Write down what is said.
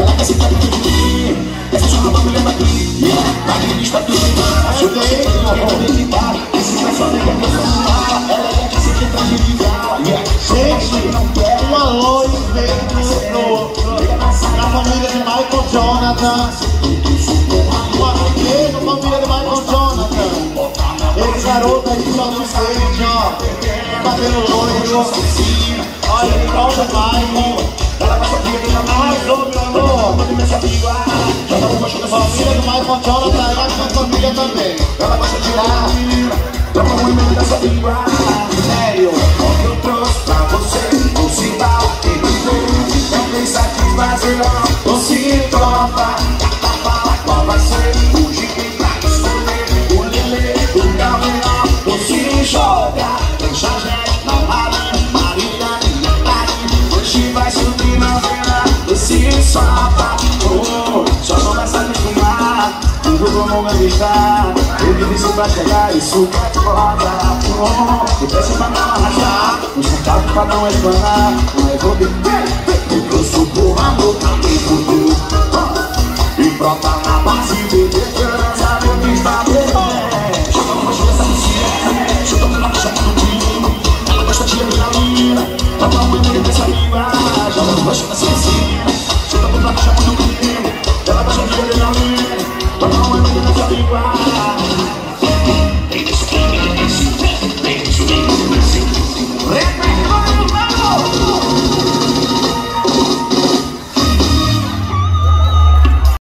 Ela quer sentar de mim Essa chama uma mulher daqui Yeah, magnista tudo embaixo Eu sei, eu quero acreditar Esse é Ela quer que se quer Yeah, Gente, um alô veio no, no, na família de Michael Jonathan. Um beijo, família de Michael Jonathan. Esse garoto aí só no stage, ó. Cabelo loiro. Olha, ele toca Michael. Família do Michael Jonathan e a sua família também. Ela gosta de lá Toma um e-mail dessa língua Sério. O que eu trouxe pra você Vou citar e viver Não tem satisfazer fumar O jogo não vai gritar Ele disse pra chegar Isso vai roda Oh, e peça pra não arrasar O sapato pra não esbanar Mas vou beber eu sou porra amor Também fudeu E brota na base querendo saber o que está bebendo Chuta uma essa piscina Chuta uma noite chamando crime Ela gosta de adrenalina Toma um